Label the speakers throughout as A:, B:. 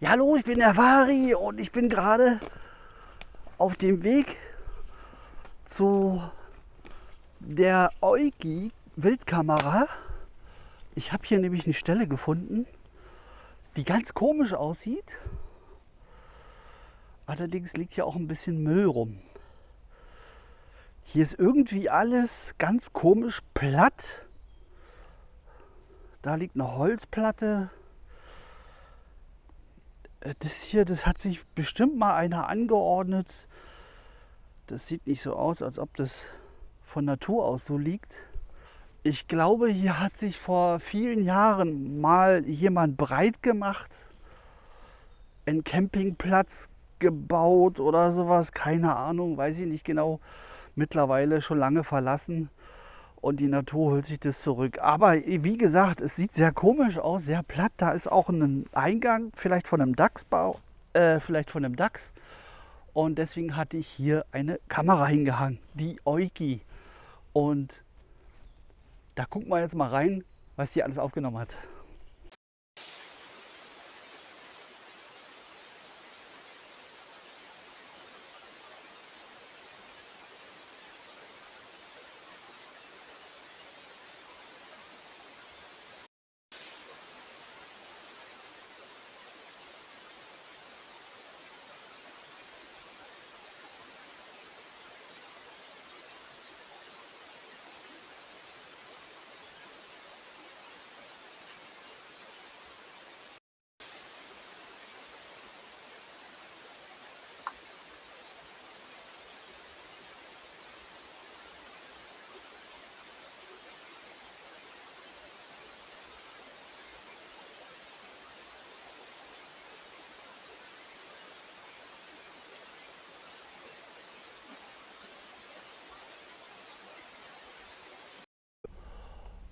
A: Ja, hallo, ich bin der Vari und ich bin gerade auf dem Weg zu der Eugi Wildkamera. Ich habe hier nämlich eine Stelle gefunden, die ganz komisch aussieht. Allerdings liegt hier auch ein bisschen Müll rum. Hier ist irgendwie alles ganz komisch platt. Da liegt eine Holzplatte. Äh, Das hier, das hat sich bestimmt mal einer angeordnet. Das sieht nicht so aus, als ob das von Natur aus so liegt. Ich glaube, hier hat sich vor vielen Jahren mal jemand breit gemacht, einen Campingplatz gebaut oder sowas. Keine Ahnung, weiß ich nicht genau. Mittlerweile schon lange verlassen und die Natur holt sich das zurück. Aber wie gesagt, es sieht sehr komisch aus, sehr platt. Da ist auch ein Eingang, vielleicht von einem Dachsbau, äh, vielleicht von einem Dachs. Und deswegen hatte ich hier eine Kamera hingehangen, die Euki. Und da gucken wir jetzt mal rein, was die alles aufgenommen hat.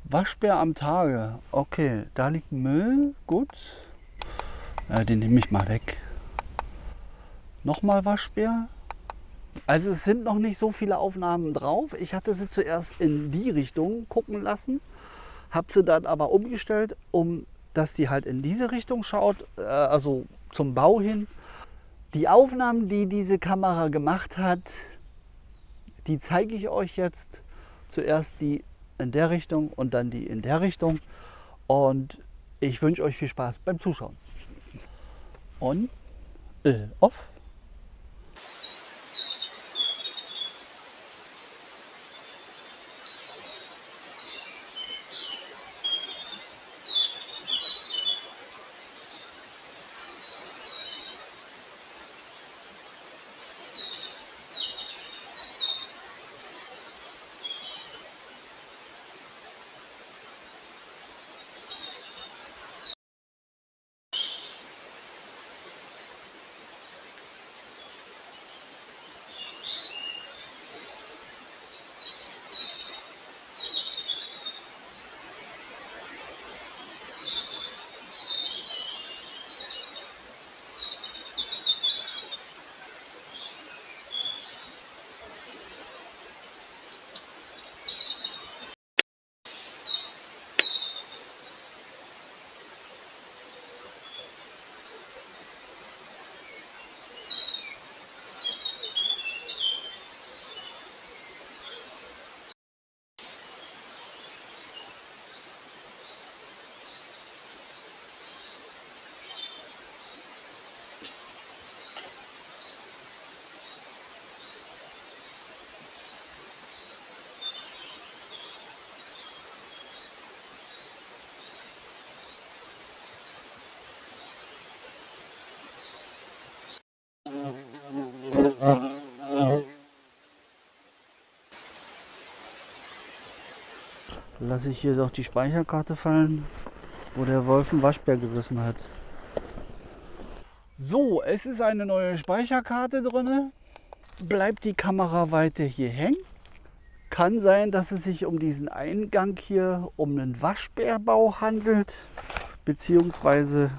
A: Waschbär am Tage. Okay, da liegt Müll. Gut. Äh, den nehme ich mal weg. Nochmal Waschbär. Also es sind noch nicht so viele Aufnahmen drauf. Ich hatte sie zuerst in die Richtung gucken lassen, habe sie dann aber umgestellt, um dass die halt in diese Richtung schaut, äh, also zum Bau hin. Die Aufnahmen, die diese Kamera gemacht hat, die zeige ich euch jetzt. Zuerst die in der Richtung und dann die in der Richtung. Und ich wünsche euch viel Spaß beim Zuschauen. On, äh, off. Lasse ich hier doch die Speicherkarte fallen, wo der Wolf einen Waschbär gerissen hat. So, es ist eine neue Speicherkarte drin. Bleibt die Kamera weiter hier hängen. Kann sein, dass es sich um diesen Eingang hier um einen Waschbärbau handelt, beziehungsweise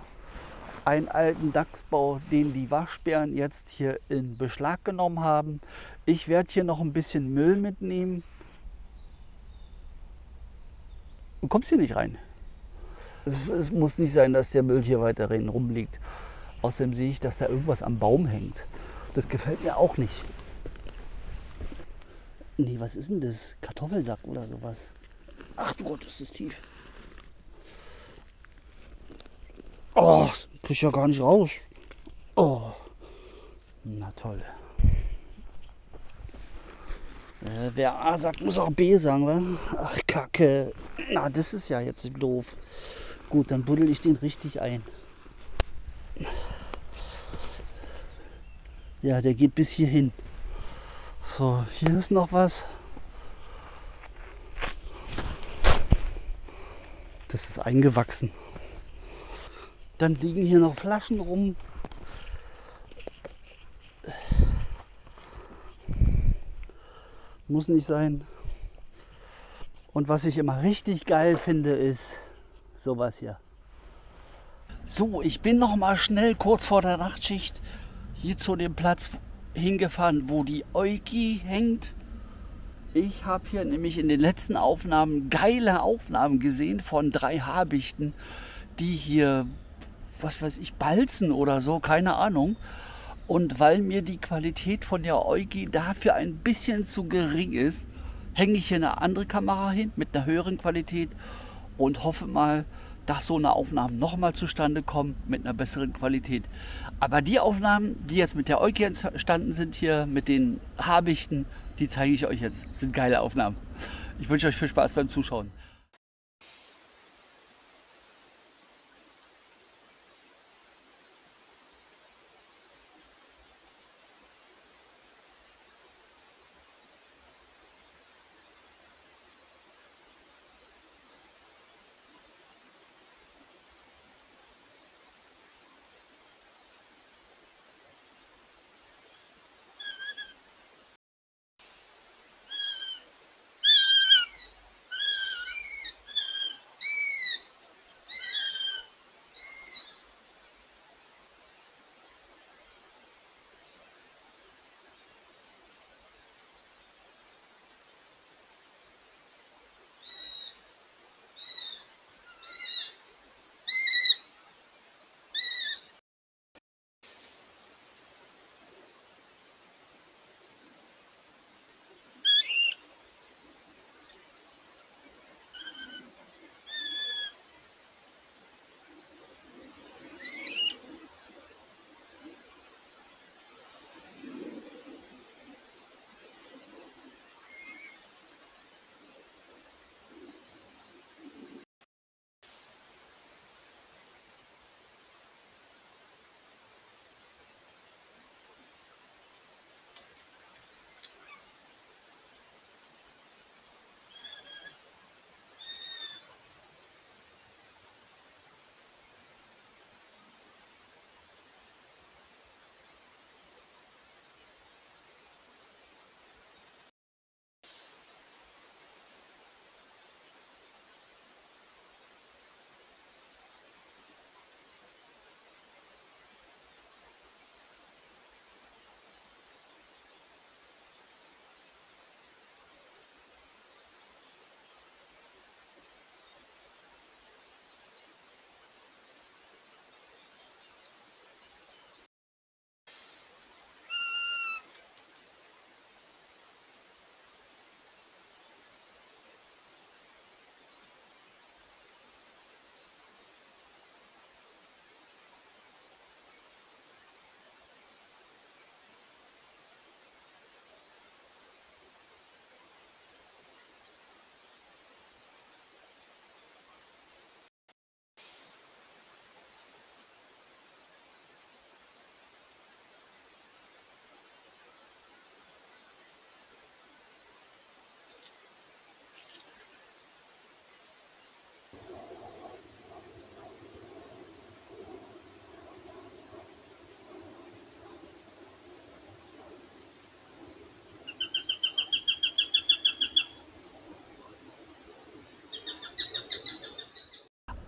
A: einen alten Dachsbau, den die Waschbären jetzt hier in Beschlag genommen haben. Ich werde hier noch ein bisschen Müll mitnehmen. Du kommst hier nicht rein. Es, es muss nicht sein, dass der Müll hier weiterhin rumliegt. Außerdem sehe ich, dass da irgendwas am Baum hängt. Das gefällt mir auch nicht. Nee, was ist denn das? Kartoffelsack oder sowas? Ach du Gott, ist das tief. Oh, krieg ich ja gar nicht raus. Oh. Na toll. Äh, wer A sagt, muss auch B sagen, wa? Ach, Kacke. Na, das ist ja jetzt doof. Gut, dann buddel ich den richtig ein. Ja, der geht bis hierhin. So, hier ist noch was. Das ist eingewachsen. Dann liegen hier noch Flaschen rum. Muss nicht sein. Und was ich immer richtig geil finde, ist sowas hier. So, ich bin noch mal schnell kurz vor der Nachtschicht hier zu dem Platz hingefahren, wo die Euki hängt. Ich habe hier nämlich in den letzten Aufnahmen geile Aufnahmen gesehen von drei Habichten, die hier, was weiß ich, balzen oder so, keine Ahnung. Und weil mir die Qualität von der Eugi dafür ein bisschen zu gering ist, hänge ich hier eine andere Kamera hin mit einer höheren Qualität und hoffe mal, dass so eine Aufnahmen nochmal zustande kommen mit einer besseren Qualität. Aber die Aufnahmen, die jetzt mit der Euki entstanden sind hier, mit den Habichten, die zeige ich euch jetzt. Das sind geile Aufnahmen. Ich wünsche euch viel Spaß beim Zuschauen.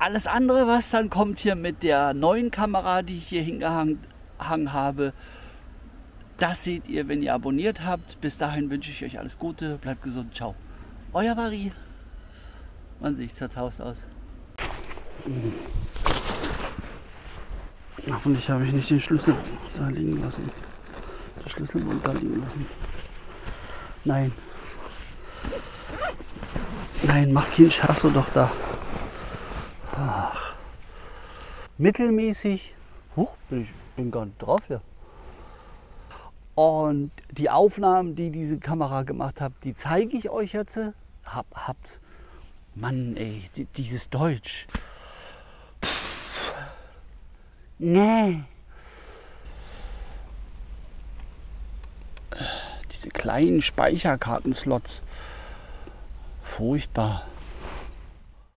A: Alles andere, was dann kommt hier mit der neuen Kamera, die ich hier hingehangen habe, das seht ihr, wenn ihr abonniert habt. Bis dahin wünsche ich euch alles Gute, bleibt gesund, ciao. Euer Vari. Man sieht zerzaust aus. Hoffentlich habe ich nicht den Schlüssel da liegen lassen. Den Schlüsselbund da liegen lassen. Nein. Nein, mach keinen Scherz doch da. Ach. Mittelmäßig. Huch, bin ich bin gar nicht drauf hier. Und die Aufnahmen, die diese Kamera gemacht hat, die zeige ich euch jetzt. Hab, habt, Mann, ey, die, dieses Deutsch. Nee. Diese kleinen Speicherkartenslots. Furchtbar.